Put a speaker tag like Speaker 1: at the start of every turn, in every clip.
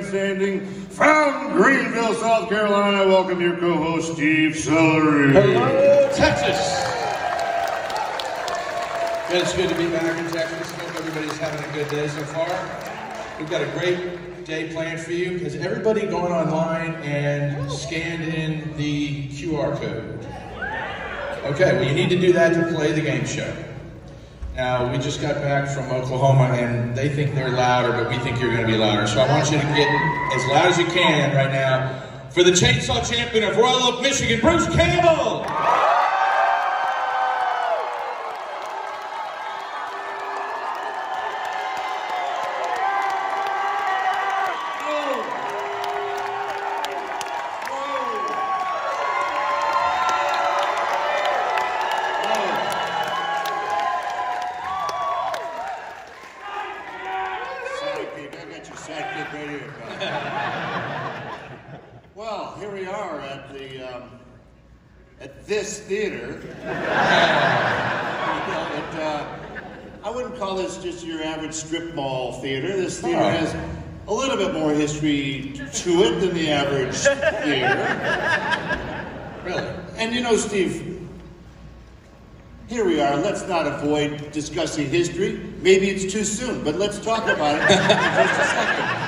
Speaker 1: Standing from Greenville, South Carolina. Welcome your co-host Steve Celery.
Speaker 2: Hello, Texas. It's good to be back in Texas. Hope everybody's having a good day so far. We've got a great day planned for you. Has everybody gone online and scanned in the QR code? Okay, well you need to do that to play the game show. Now, we just got back from Oklahoma and they think they're louder, but we think you're going to be louder. So I want you to get as loud as you can right now for the chainsaw champion of Royal Oak, Michigan, Bruce Campbell.
Speaker 1: Sidekick, I got your well, here we are at the um, at this theater. Know, uh, I wouldn't call this just your average strip mall theater. This theater
Speaker 2: Oh.
Speaker 1: has a little bit more history to it than the average theater.
Speaker 2: Really?
Speaker 1: And you know, Steve, here we are. Let's not avoid discussing history. Maybe it's too soon, but let's talk about it in just a second.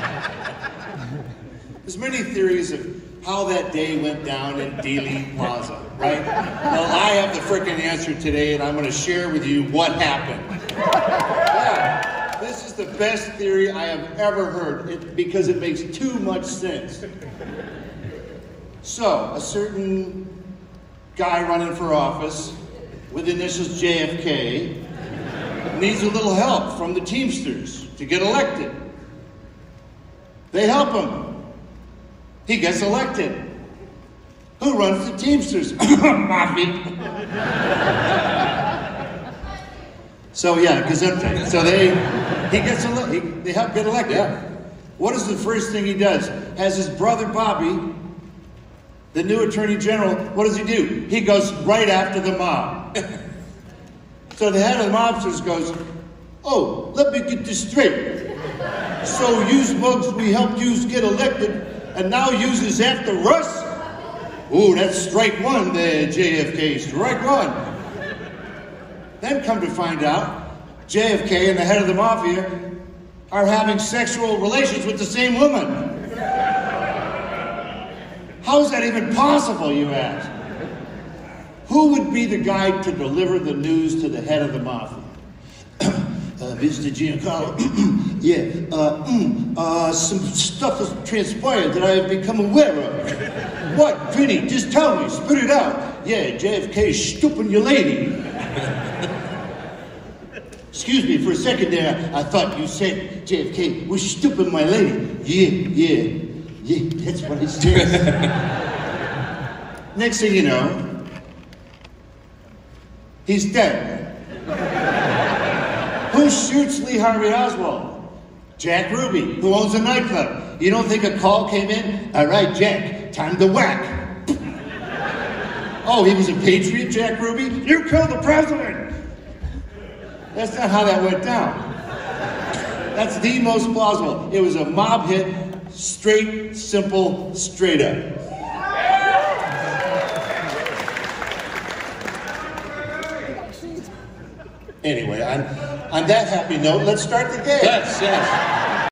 Speaker 1: There's many theories of how that day went down in Dealey Plaza, right? Well, I have the freaking answer today, and I'm going to share with you what happened. Yeah, this is the best theory I have ever heard it, because it makes too much sense. So, a certain guy running for office with initials JFK needs a little help from the Teamsters to get elected. They help him. He gets elected. Who runs the Teamsters? Mafia. so yeah, Gesundheit. So they, he gets elected. They help get elected.
Speaker 2: Yeah.
Speaker 1: What is the first thing he does? Has his brother Bobby the new attorney general, what does he do? He goes right after the mob. so the head of the mobsters goes, Oh, let me get this straight. So yous mugs we helped yous get elected, and now uses after us? Ooh, that's strike one there, JFK, strike one. Then come to find out, JFK and the head of the mafia are having sexual relations with the same woman. How is that even possible, you ask? Who would be the guy to deliver the news to the head of the mafia? Uh, Mr. Giancarlo, yeah, uh, mm, uh, some stuff has transpired that I have become aware of. what, Vinny? Just tell me, spit it out. Yeah, JFK's stooping your lady. Excuse me for a second there. I thought you said JFK was stooping my lady. Yeah, yeah, yeah, that's what it says. Next thing you know, he's dead. Who shoots Lee Harvey Oswald? Jack Ruby, who owns a nightclub. You don't think a call came in? All right, Jack, time to whack. oh, he was a patriot, Jack Ruby? You killed the president! That's not how that went down. That's the most plausible. It was a mob hit, straight, simple, straight up. Anyway, on, on that happy note, let's start the game.
Speaker 2: Yes, yes.